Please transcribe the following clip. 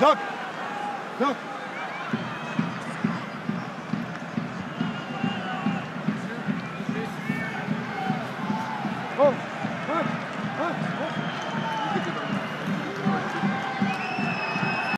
Duck! Duck! Go! Oh, Good! Oh, oh. Good!